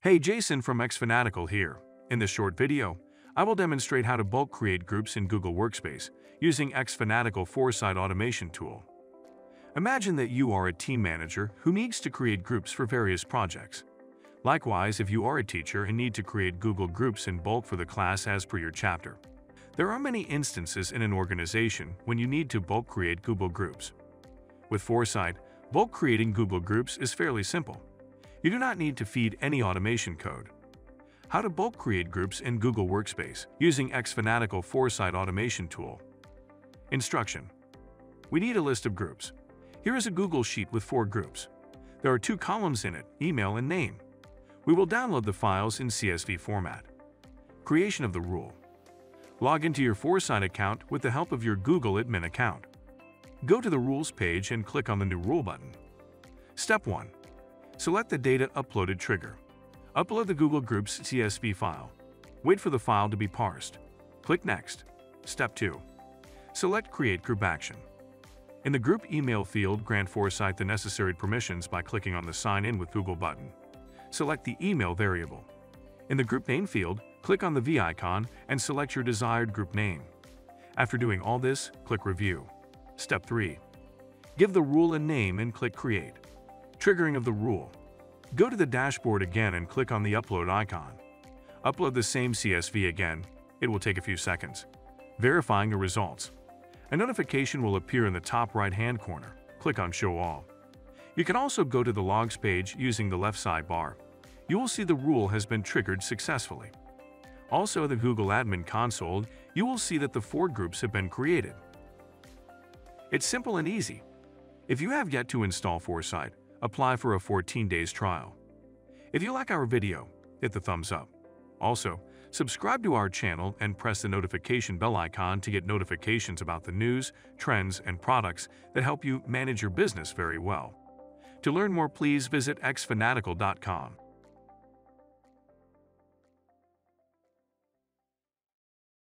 Hey, Jason from Xfanatical here. In this short video, I will demonstrate how to bulk create groups in Google Workspace using Xfanatical Foresight Automation tool. Imagine that you are a team manager who needs to create groups for various projects. Likewise, if you are a teacher and need to create Google Groups in bulk for the class as per your chapter. There are many instances in an organization when you need to bulk create Google Groups. With Foresight, bulk creating Google Groups is fairly simple. You do not need to feed any automation code. How to bulk create groups in Google Workspace using Xfanatical Foresight Automation tool. Instruction. We need a list of groups. Here is a Google Sheet with four groups. There are two columns in it, email and name. We will download the files in CSV format. Creation of the rule. Log into your Foresight account with the help of your Google admin account. Go to the Rules page and click on the New Rule button. Step 1. Select the Data Uploaded trigger. Upload the Google Groups CSV file. Wait for the file to be parsed. Click Next. Step 2. Select Create Group Action. In the Group Email field, grant Foresight the necessary permissions by clicking on the Sign In with Google button. Select the email variable. In the Group Name field, click on the V icon and select your desired group name. After doing all this, click Review. Step 3. Give the rule a name and click Create. Triggering of the rule. Go to the dashboard again and click on the upload icon. Upload the same CSV again. It will take a few seconds. Verifying the results. A notification will appear in the top right-hand corner. Click on Show All. You can also go to the Logs page using the left sidebar. You will see the rule has been triggered successfully. Also, in the Google Admin Console, you will see that the four groups have been created. It's simple and easy. If you have yet to install Foresight, apply for a 14 days trial. If you like our video, hit the thumbs up. Also, subscribe to our channel and press the notification bell icon to get notifications about the news, trends, and products that help you manage your business very well. To learn more, please visit xfanatical.com.